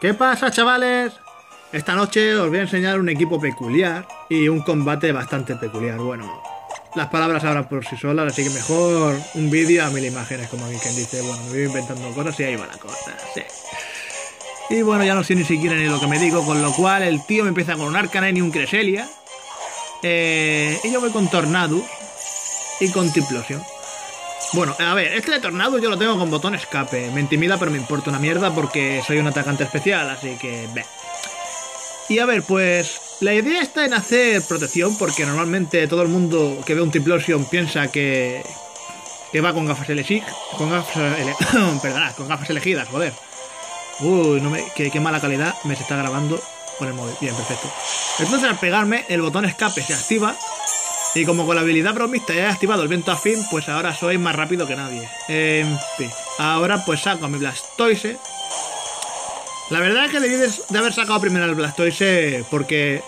¿Qué pasa, chavales? Esta noche os voy a enseñar un equipo peculiar y un combate bastante peculiar. Bueno, las palabras hablan por sí solas, así que mejor un vídeo a mil imágenes, como alguien quien dice, bueno, me voy inventando cosas y ahí va la cosa, sí. Y bueno, ya no sé ni siquiera ni lo que me digo, con lo cual el tío me empieza con un Arcanine y un Cresselia. Eh, y yo voy con Tornado y con Triplosion. Bueno, a ver, este de Tornado yo lo tengo con botón escape. Me intimida, pero me importa una mierda porque soy un atacante especial, así que... Ve. Y a ver, pues... La idea está en hacer protección porque normalmente todo el mundo que ve un Triplosion piensa que... Que va con gafas elegidas. Con gafas... Perdona, con gafas elegidas, joder. Uy, no me... qué, qué mala calidad me se está grabando con el móvil. Bien, perfecto. Entonces al pegarme, el botón escape se activa y como con la habilidad bromista ya he activado el viento afín, pues ahora soy más rápido que nadie. En fin, ahora pues saco mi Blastoise. La verdad es que debí de haber sacado primero el Blastoise porque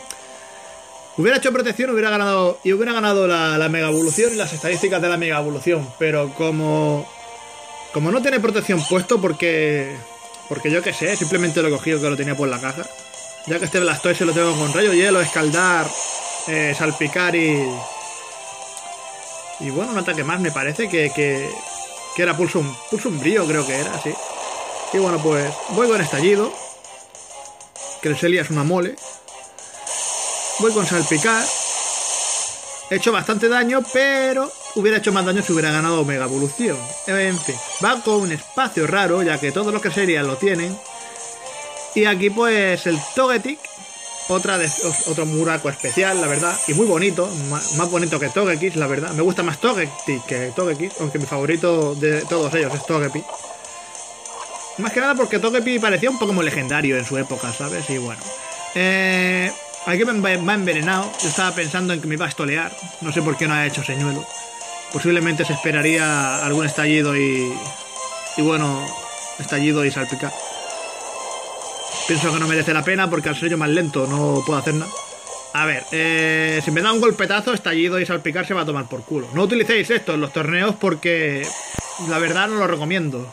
hubiera hecho protección hubiera ganado y hubiera ganado la, Mega Evolución y las estadísticas de la Mega Evolución. Pero como, como no tiene protección puesto porque... Porque yo qué sé, simplemente lo he cogido que lo tenía por la caja. Ya que este Blastoise lo tengo con rayo hielo, escaldar, eh, salpicar y, y bueno, un ataque más me parece que, que, que era pulso, pulso umbrío, creo que era, sí. Y bueno, pues voy con estallido. Cresselia es una mole. Voy con salpicar. He hecho bastante daño, pero hubiera hecho más daño si hubiera ganado Mega Evolución. En fin, va con un espacio raro, ya que todos los que serían lo tienen. Y aquí pues el Togetic otra de, otro Muraco especial, la verdad, y muy bonito, más, bonito que Togekiss, la verdad. Me gusta más Togetic que Togekiss, aunque mi favorito de todos ellos es Togepi. Más que nada porque Togepi parecía un Pokémon legendario en su época, ¿sabes? Y bueno. Eh, aquí me ha envenenado. Yo estaba pensando en que me iba a estolear. No sé por qué no ha hecho señuelo. Posiblemente se esperaría algún estallido y. Y bueno, estallido y salpicar. Pienso que no merece la pena porque al ser yo más lento no puedo hacer nada. A ver, eh, si me da un golpetazo, estallido y salpicar se va a tomar por culo. No utilicéis esto en los torneos porque la verdad no lo recomiendo.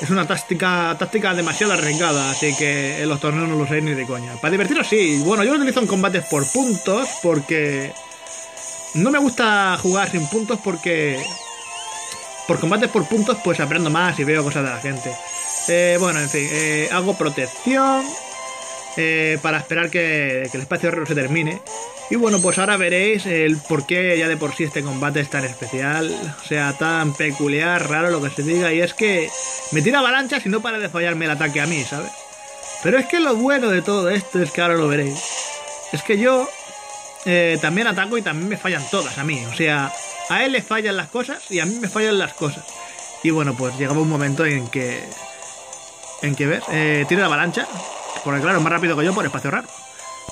Es una táctica, táctica demasiado arriesgada, así que en los torneos no lo uséis ni de coña. Para divertiros sí. Bueno, yo lo utilizo en combates por puntos porque no me gusta jugar sin puntos porque por combates por puntos pues aprendo más y veo cosas de la gente. Eh, bueno, en fin, eh, hago protección eh, para esperar que, el espacio se termine. Y bueno, pues ahora veréis el por qué ya de por sí este combate es tan especial, o sea, tan peculiar, raro lo que se diga. Y es que me tira avalanchas y no para de fallarme el ataque a mí, ¿sabes? Pero es que lo bueno de todo esto es que ahora lo veréis. Es que yo también ataco y también me fallan todas a mí. O sea, a él le fallan las cosas y a mí me fallan las cosas. Y bueno, pues llegaba un momento en que en que ves, eh, tiene la avalancha, porque claro, es más rápido que yo por espacio raro.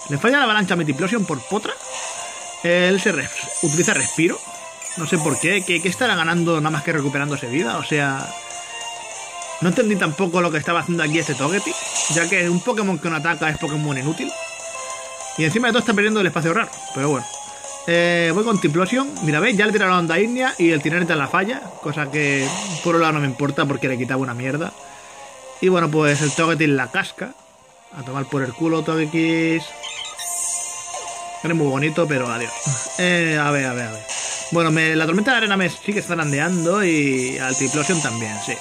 Le falla la avalancha Metiplosion por potra. Él se utiliza respiro. No sé por qué. ¿Qué, estará ganando nada más que recuperándose vida? O sea. No entendí tampoco lo que estaba haciendo aquí este Togepi. Ya que un Pokémon que no ataca es Pokémon inútil. Y encima de todo está perdiendo el espacio raro. Pero bueno. Eh, voy con Tiplosion. Mira, veis, ya le tiraron la onda Ignia y el Tirante en la falla. Cosa que por un lado no me importa porque le quitaba una mierda. Y bueno, pues el Togetic la casca. A tomar por el culo, Togekiss. Es muy bonito, pero adiós. Eh, a ver, a ver, a ver. Bueno, la tormenta de arena me sigue zarandeando y al Triplosion también, sí.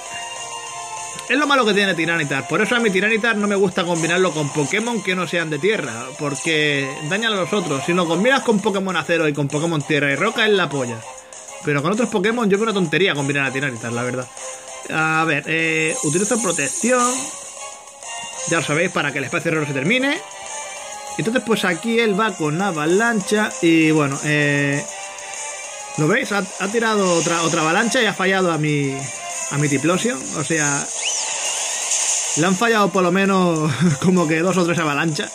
Es lo malo que tiene Tiranitar. Por eso a mi Tiranitar no me gusta combinarlo con Pokémon que no sean de tierra. Porque dañan a los otros. Si lo combinas con Pokémon acero y con Pokémon tierra y roca es la polla. Pero con otros Pokémon yo veo una tontería combinar a Tiranitar, la verdad. A ver, eh, utilizo protección. Ya lo sabéis, para que el espacio error se termine. Entonces, pues aquí él va con avalancha. Y bueno, eh, ¿lo veis? Ha, tirado otra, avalancha y ha fallado a mi, a mi Tiplosion. O sea, le han fallado por lo menos como que dos o tres avalanchas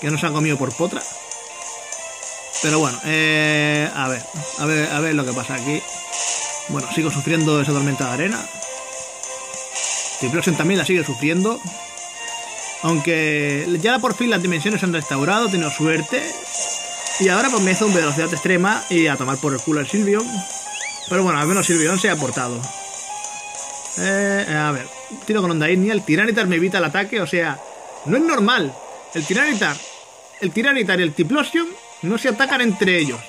que no se han comido por potra. Pero bueno, eh, a ver, a ver, a ver lo que pasa aquí. Bueno, sigo sufriendo esa tormenta de arena. Triplosion también la sigue sufriendo. Aunque ya por fin las dimensiones se han restaurado, tengo suerte. Y ahora pues me hizo un velocidad extrema y a tomar por el culo el Silvion. Pero bueno, al menos Silvion se ha portado. Eh, a ver, tiro con onda Ignia. El Tiranitar me evita el ataque, o sea, No es normal. El Tiranitar, el Tiranitar y el Tiplosion no se atacan entre ellos.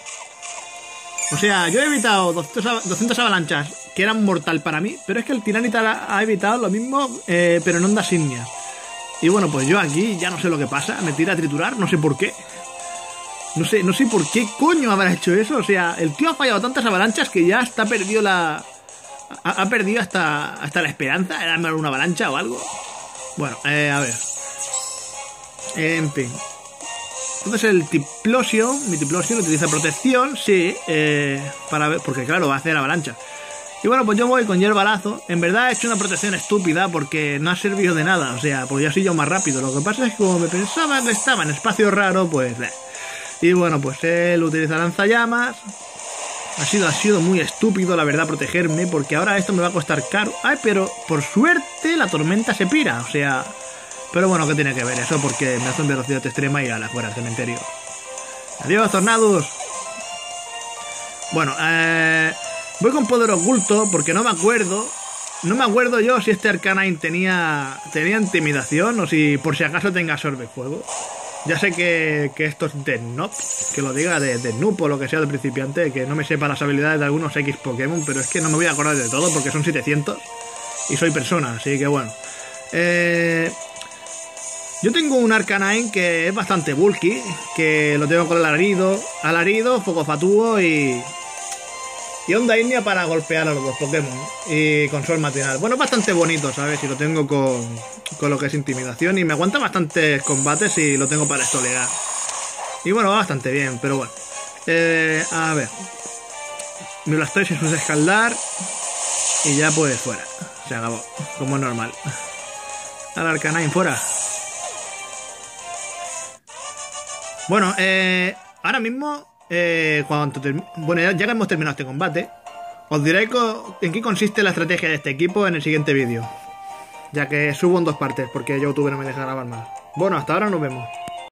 O sea, yo he evitado 200, avalanchas que eran mortal para mí, pero es que el Tiranitar ha evitado lo mismo, eh, pero en ondas ígneas. Y bueno, pues yo aquí ya no sé lo que pasa, me tira a triturar, no sé por qué. No sé, no sé por qué coño habrá hecho eso. O sea, el tío ha fallado tantas avalanchas que ya está perdido la. Ha, perdido hasta, hasta la esperanza de darme alguna avalancha o algo. Bueno, eh, a ver. En fin. Entonces el Tiplosion, mi Tiplosion utiliza protección, sí, eh, para ver, porque claro, va a hacer avalancha. Y bueno, pues yo voy con Yerbalazo. En verdad he hecho una protección estúpida porque no ha servido de nada. O sea, pues ya soy yo más rápido. Lo que pasa es que como me pensaba que estaba en espacio raro, pues... Y bueno, pues él utiliza lanzallamas. Ha sido, ha sido muy estúpido, la verdad, protegerme, porque ahora esto me va a costar caro. Ay, pero por suerte la tormenta se pira, o sea... Pero bueno, ¿qué tiene que ver eso? Porque me hace un velocidad extrema y a la fuera del cementerio. Adiós, tornados. Bueno, eh, voy con poder oculto porque no me acuerdo. No me acuerdo yo si este Arcanine tenía, tenía intimidación o si por si acaso tenga absorbe fuego. Ya sé que, esto es de Noob, que lo diga de, de Noob o lo que sea de principiante, que no me sepa las habilidades de algunos X Pokémon, pero es que no me voy a acordar de todo porque son 700 y soy persona, así que bueno. Eh, yo tengo un Arcanine que es bastante bulky, que lo tengo con alarido, alarido, foco fatúo y, y onda india para golpear a los dos Pokémon. Y con sol matinal. Bueno, es bastante bonito, ¿sabes? Si lo tengo con, con lo que es intimidación. Y me aguanta bastantes combates y lo tengo para estolear. Y bueno, va bastante bien, pero bueno. Eh, a ver. Me lo estoy sin escaldar. Y ya pues fuera. Se acabó. Como es normal. Al Arcanine fuera. Bueno, eh, ahora mismo eh, cuando bueno, ya, que hemos terminado este combate, os diré en qué consiste la estrategia de este equipo en el siguiente vídeo. Ya que subo en dos partes, porque YouTube no me deja grabar más. Bueno, hasta ahora nos vemos.